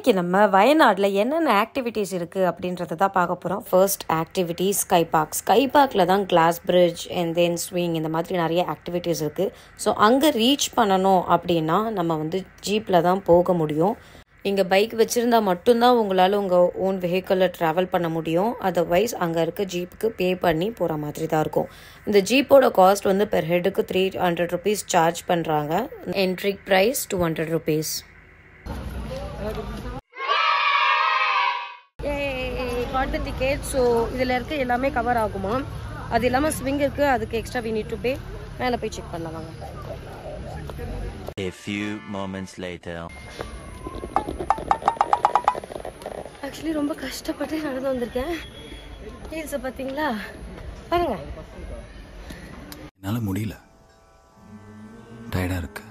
இன்றைக்கி நம்ம வயநாட்டில் என்னென்ன ஆக்டிவிட்டீஸ் இருக்குது அப்படின்றத தான் பார்க்க போகிறோம் first activity sky park sky பார்க்கில் தான் glass bridge and then swing இந்த மாதிரி நிறைய ஆக்டிவிட்டீஸ் இருக்குது ஸோ அங்கே ரீச் பண்ணணும் அப்படின்னா நம்ம வந்து ஜீப்பில் தான் போக முடியும். நீங்கள் பைக் வச்சுருந்தா மட்டும்தான் உங்களால் உங்கள் ஓன் வெஹிக்கிளில் ட்ராவல் பண்ண முடியும். அதர்வைஸ் அங்கே இருக்க ஜீப்புக்கு பே பண்ணி போகிற மாதிரி தான் இருக்கும். இந்த ஜீப்போட காஸ்ட் வந்து பெர் ஹெட்டுக்கு த்ரீ ஹண்ட்ரட் ருபீஸ் சார்ஜ் பண்ணுறாங்க entry price two hundred rupees got the ticket so இதில் இருக்க எல்லாமே கவர் ஆகுமா? அது இல்லாமல் ஸ்விங் இருக்குது அதுக்கு extra we need to pay மேலே போய் செக் பண்ணலாம் வாங்க. A few moments later. Actually ரொம்ப கஷ்டப்பட்டு நடந்து வந்திருக்கேன். ஹீல்ஸை பார்த்தீங்களா? பாருங்க. என்னால் முடியல. டயர்டாக இருக்கு.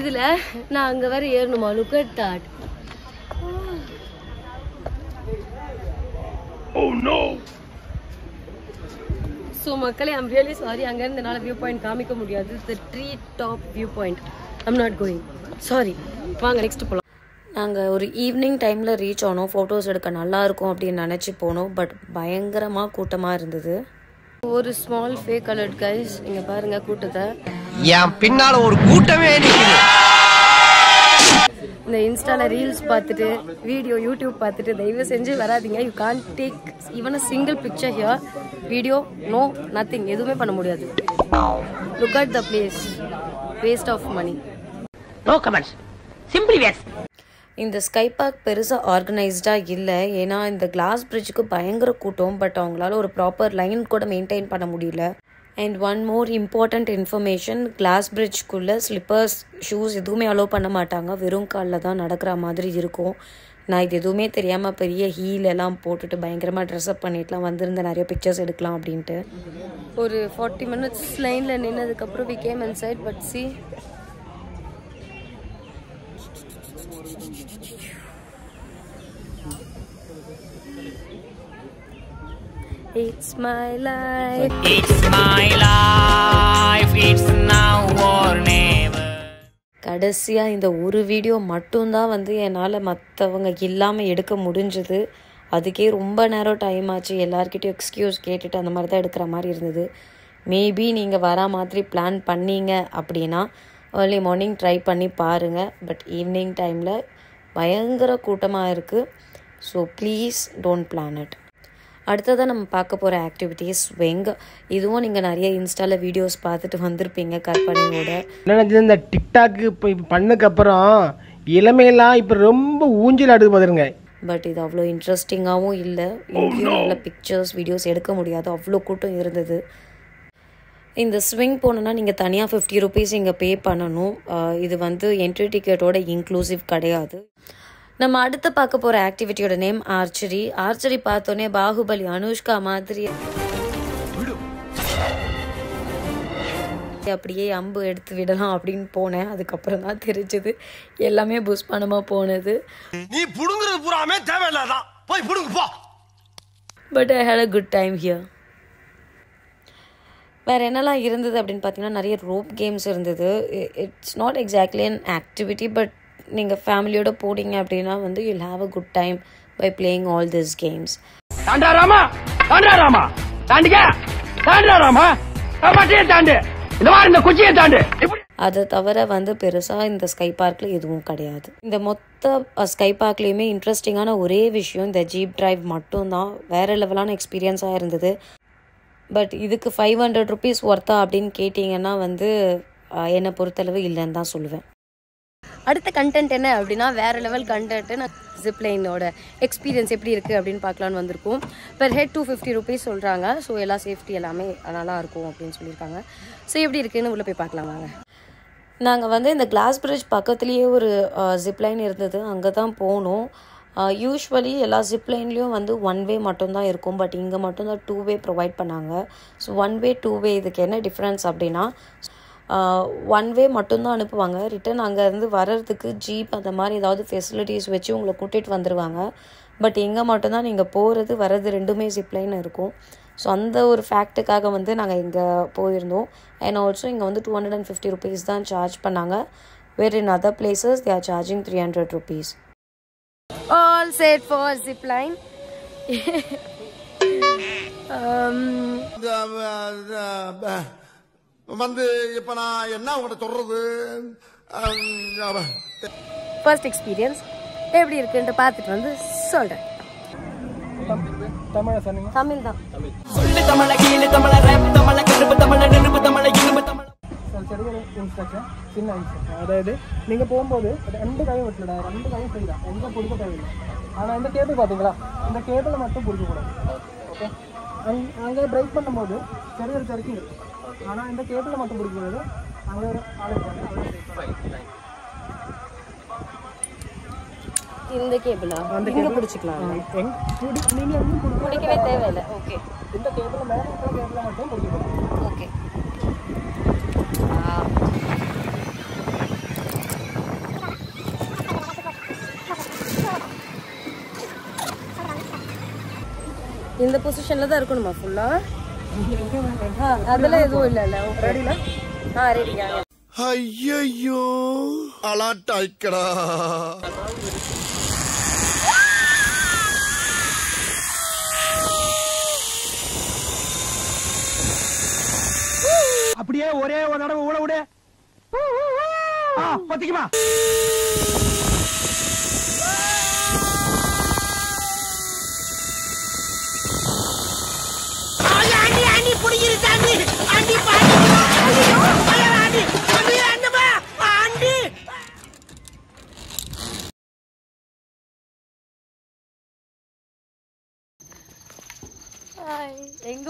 இதில் நான் அங்கே வேற ஏறணுமா? லுக் அட் தாட் ஸோ மக்களே ஐம் ரியலி சாரி அங்கேருந்து என்னால் வியூ பாயிண்ட் காமிக்க முடியாது. The tree top view point I'm not going sorry வாங்க நெக்ஸ்ட் போகலாம் நாங்கள் ஒரு ஈவினிங் டைமில் ரீச் ஆனோம். ஃபோட்டோஸ் எடுக்க நல்லா இருக்கும் அப்படின்னு நினச்சி போனோம். பட் பயங்கரமாக கூட்டமாக இருந்தது. ஒரு ஸ்மால் ஃபேக் கலர்ட் கைஸ் இங்க பாருங்க கூட்டத்தை. என் பின்னால ஒரு கூட்டமே நிக்குது. இந்த இன்ஸ்டால ரீல்ஸ் பார்த்துட்டு வீடியோ யூடியூப் பார்த்துட்டு தயவு செஞ்சு வராதீங்க. You can take even a single picture here video no nothing எதுவுமே பண்ண முடியாது. Look at the place waste of money no comments simply waste இந்த ஸ்கை பார்க் பெருசாக ஆர்கனைஸ்டாக இல்லை. ஏன்னா இந்த கிளாஸ் பிரிட்ஜுக்கு பயங்கர கூட்டம் பட் அவங்களால ஒரு ப்ராப்பர் லைன் கூட மெயின்டைன் பண்ண முடியல. And one more important information glass பிரிட்ஜ்குள்ளே slippers shoes எதுவுமே அலோவ் பண்ண மாட்டாங்க. வெறும் காலில் தான் நடக்கிற மாதிரி இருக்கும். நான் இது எதுவுமே தெரியாமல் பெரிய ஹீல் எல்லாம் போட்டுட்டு பயங்கரமாக ட்ரெஸ்அப் பண்ணிட்டுலாம் வந்திருந்த நிறைய பிக்சர்ஸ் எடுக்கலாம் அப்படின்ட்டு. ஒரு ஃபார்ட்டி மினிட்ஸ் லைனில் நின்னதுக்கப்புறம் we came and side but see It's my life. It's my life, it's now or never. கடைசியாக இந்த ஒரு வீடியோ மட்டும்தான் வந்து என்னால் மற்றவங்க இல்லாமல் எடுக்க முடிஞ்சது. அதுக்கே ரொம்ப நேரம் டைம் ஆச்சு. எல்லாருக்கிட்டையும் எக்ஸ்கியூஸ் கேட்டுட்டு அந்த மாதிரி தான் எடுக்கிற மாதிரி இருந்தது. மேபி நீங்கள் வரா மாதிரி பிளான் பண்ணீங்க அப்படின்னா ஏர்லி மார்னிங் ட்ரை பண்ணி பாருங்கள் பட் ஈவினிங் டைமில் பயங்கர கூட்டமாக இருக்குது so please don't plan it அடுத்ததாக நம்ம பார்க்க போகிற ஆக்டிவிட்டீஸ் ஸ்விங் இதுவும் நீங்கள் நிறைய இன்ஸ்டாவில் வீடியோஸ் பார்த்துட்டு வந்திருப்பீங்க கற்பனையோட. நினைச்சது? இந்த டிக்டாக் இப்போ இப்போ பண்ணதுக்கப்புறம் இளமையெல்லாம் இப்போ ரொம்ப ஊஞ்சல் ஆடுது பாத்துருங்க. பட் இது அவ்வளோ இன்ட்ரெஸ்டிங்காகவும் இல்லை. இங்கேயும் நல்ல பிக்சர்ஸ் வீடியோஸ் எடுக்க முடியாது. அவ்வளோ கூட்டம் இருந்தது. இந்த ஸ்விங் போகணுன்னா நீங்கள் தனியாக ஃபிஃப்டி ருபீஸ் இங்கே பே பண்ணணும். இது வந்து என்ட்ரி டிக்கெட்டோட இன்க்ளூசிவ் கிடையாது. நம்ம அடுத்து பார்க்க போகிற ஆக்டிவிட்டியோட நேம் ஆர்ச்சரி ஆர்ச்சரி பார்த்தோன்னே பாகுபலி அனுஷ்கா மாதிரி. அப்படியே அம்பு எடுத்து விடலாம் அப்படின்னு போனேன். அதுக்கப்புறம் தான் தெரிஞ்சது. எல்லாமே புஷ்பணமாக போனது. நீ புடுங்குறது பூராமே தேவையில்லாதான் போய் புடுங்கு போ. But I had a good time here வேறு என்னெல்லாம் இருந்தது அப்படின்னு பார்த்தீங்கன்னா நிறைய ரோப் கேம்ஸ் இருந்தது. It's not exactly an activity but நீங்கள் ஃபேமிலியோட போனீங்க அப்படின்னா வந்து you'll have a good time by playing all this games தாண்டா ராமா தாண்டா ராமா. தாண்டிக்க தாண்டா ராமா. மாட்டியே தாண்டு. இந்த மாதிரி இந்த குச்சியை தாண்டு. இப்படி. அதை தவிர வந்து பெருசாக இந்த ஸ்கை பார்க்கில் எதுவும் கிடையாது. இந்த மொத்த ஸ்கை பார்க்லேயுமே இன்ட்ரெஸ்டிங்கான ஒரே விஷயம் இந்த ஜீப் டிரைவ் மட்டும்தான். வேறு லெவலான எக்ஸ்பீரியன்ஸாக இருந்தது. பட் இதுக்கு ஃபைவ் ஹண்ட்ரட் ருபீஸ் ஒர்த்தா அப்படின்னு கேட்டிங்கன்னா வந்து என்னை பொறுத்தளவு இல்லைன்னு தான் சொல்லுவேன். அடுத்த கண்டென்ட் என்ன அப்படின்னா வேற லெவல் கண்டென்ட் நான் ஜிப்லைனோட எக்ஸ்பீரியன்ஸ் எப்படி இருக்குது அப்படின்னு பார்க்கலான்னு வந்திருக்கோம். Per head two fifty rupees சொல்கிறாங்க ஸோ எல்லா சேஃப்டி எல்லாமே நல்லா இருக்கும் அப்படின்னு சொல்லியிருக்காங்க. ஸோ எப்படி இருக்குன்னு உள்ளே போய் பார்க்கலாம் வாங்க. நாங்கள் வந்து இந்த கிளாஸ் பிரிட்ஜ் பக்கத்துலேயே ஒரு ஜிப்லைன் இருந்தது. அங்கே தான் போனோம் யூஸ்வலி எல்லா ஜிப்லைன்லேயும் வந்து ஒன் வே மட்டும்தான் இருக்கும். பட் இங்கே மட்டும்தான் டூ வே ப்ரொவைட் பண்ணாங்க. So one way two way இதுக்கு என்ன டிஃப்ரென்ஸ் அப்படின்னா ஒன் வே மட்டும்தான் அனுப்புவாங்க. ரிட்டன் அங்கேருந்து வர்றதுக்கு ஜீப் அந்த மாதிரி ஏதாவது ஃபெசிலிட்டிஸ் வச்சு உங்களை கூட்டிகிட்டு வந்துடுவாங்க பட் இங்கே மட்டும்தான் நீங்கள் போகிறது வர்றது ரெண்டுமே ஜிப்லைன் இருக்கும். ஸோ அந்த ஒரு ஃபேக்ட்டுக்காக வந்து நாங்கள் இங்கே போயிருந்தோம். அண்ட் ஆல்சோ இங்கே வந்து two hundred and fifty rupees தான் சார்ஜ் பண்ணாங்க. Where in other places they are charging three hundred rupees all set for zip line வந்து இப்ப நான் என்ன உங்கள்கிட்ட சொல்றது? ஃபர்ஸ்ட் எக்ஸ்பீரியன்ஸ் எப்படி இருக்குன்ட்டு பார்த்துட்டு வந்து சொல்றேன். தமிழ் தான். அதாவது நீங்க போகும்போது ரெண்டு கையும் விட்டுடா ரெண்டு கையும் செய்யலாம் பிடிக்க தேவையில்லை. ஆனா இந்த கேபிள் பாத்தீங்களா இந்த கேபிளை மட்டும் பிடிக்க கூடாது ஓகே அங்க பிரேக் பண்ணும்போது சரியில் சறுக்கி இருக்கும் ஆனால் இந்த கேபிளை மட்டும் பிடிக்கக்கூடாது அங்கே ஒரு ஆள். இந்த கேபிளா இங்கே பிடிச்சிக்கலாம். எங் பிடி எங்கேயும் பிடிக்க பிடிக்கவே தேவையில்லை. ஓகே. இந்த கேபிளை மேலே இருக்கிற கேபிளை மட்டும் பிடிக்கக்கூடாது ஓகே. இந்த பொசிஷன்ல தான் இருக்கணுமா ஃபுல்லா அதெல்லாம் எதுவும் இல்லைல்ல ரெடினா ஆ ரெடியா ஐயோ அலாட்டாய்க்கடா அப்படியே ஒரே ஒரு தடவை ஊட விடு ஆ, பத்திக்குமா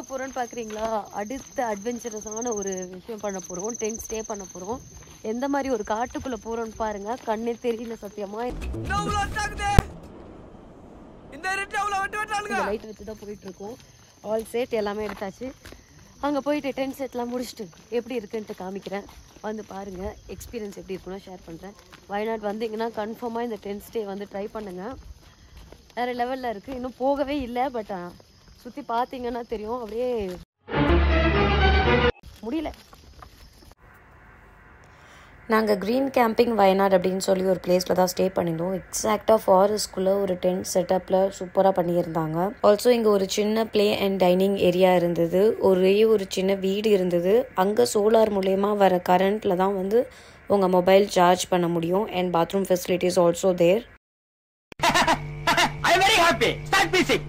எங்க போறோம்னு பாக்குறீங்களா? அடுத்த அட்வென்ச்சரஸான ஒரு விஷயம் பண்ண போறோம். டென்ட் ஸ்டே பண்ண போறோம். எந்த மாதிரி ஒரு காட்டுக்குள்ள போறோம்னு பாருங்க. கண்ணே தெரியல சத்தியமா. இந்த லைட் வச்சு தான் போயிட்டு இருக்கோம் ஆல் செட் எல்லாமே எடுத்தாச்சு. அங்க போயிட்டு டென்ட் செட்லாம் முடிச்சுட்டு எப்படி இருக்குன்ட்டு காமிக்கிறேன். வந்து பாருங்க எக்ஸ்பீரியன்ஸ் எப்படி இருக்குன்னு ஷேர் பண்றேன். வயநாடு வந்தீங்கன்னா கன்ஃபார்மா இந்த டென்ட் ஸ்டே வந்து ட்ரை பண்ணுங்க. வேற லெவல்ல இருக்கு. இன்னும் போகவே இல்லை பட் சுத்தி பாத்தீங்கன்னா தெரியும். அப்படியே முடியல. நாங்கள் க்ரீன் கேம்பிங் வயநாடு அப்படின்னு சொல்லி ஒரு பிளேஸில் தான் ஸ்டே பண்ணியிருந்தோம். எக்ஸாக்டாக ஃபாரஸ்ட்குள்ளே ஒரு டென்ட் செட்டப்பில் சூப்பராக பண்ணியிருந்தாங்க. ஆல்சோ இங்கே ஒரு சின்ன ப்ளே அண்ட் டைனிங் ஏரியா இருந்தது. ஒரே ஒரு சின்ன வீடு இருந்தது. அங்கே சோலார் மூலயமா வர கரண்ட்டில் தான் வந்து உங்கள் மொபைல் சார்ஜ் பண்ண முடியும். And bathroom facilities also there I very happy start music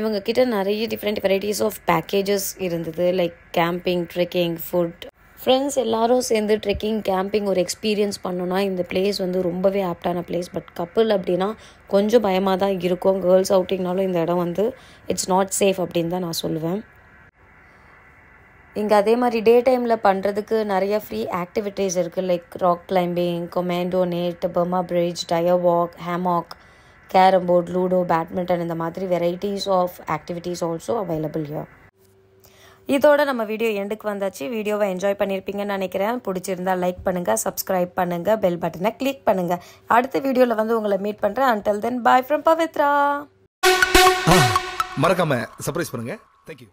இவங்க கிட்ட நிறைய டிஃப்ரெண்ட் வெரைட்டிஸ் ஆஃப் பேக்கேஜஸ் இருந்தது like camping trekking food friends எல்லாரும் சேர்ந்து ட்ரெக்கிங் கேம்பிங் ஒரு எக்ஸ்பீரியன்ஸ் பண்ணோன்னா இந்த பிளேஸ் வந்து ரொம்பவே ஆப்டான பிளேஸ் பட் கப்பல் அப்படின்னா கொஞ்சம் பயமாக தான் இருக்கும். கேர்ள்ஸ் அவுட்டிங்னாலும் இந்த இடம் வந்து இட்ஸ் நாட் சேஃப் அப்படின்னு தான் நான் சொல்லுவேன். இங்கே அதே மாதிரி டே டைமில் பண்ணுறதுக்கு நிறைய ஃப்ரீ ஆக்டிவிட்டீஸ் இருக்குது like rock climbing commando net Burma bridge tyre walk hammock carrom board ludo badminton இந்த மாதிரி varieties of activities also available here. இதோட நம்ம வீடியோ எண்டுக்கு வந்தாச்சு. வீடியோவை என்ஜாய் பண்ணியிருப்பீங்கன்னு நினைக்கிறேன். பிடிச்சிருந்தா லைக் பண்ணுங்கள் சப்ஸ்கிரைப் பண்ணுங்கள் பெல் பட்டனை கிளிக் பண்ணுங்கள் அடுத்த வீடியோவில் வந்து உங்களை மீட் பண்ணுறேன் until then bye from Pavithra மறக்காம சர்ப்ரைஸ் பண்ணுங்க. தேங்க்யூ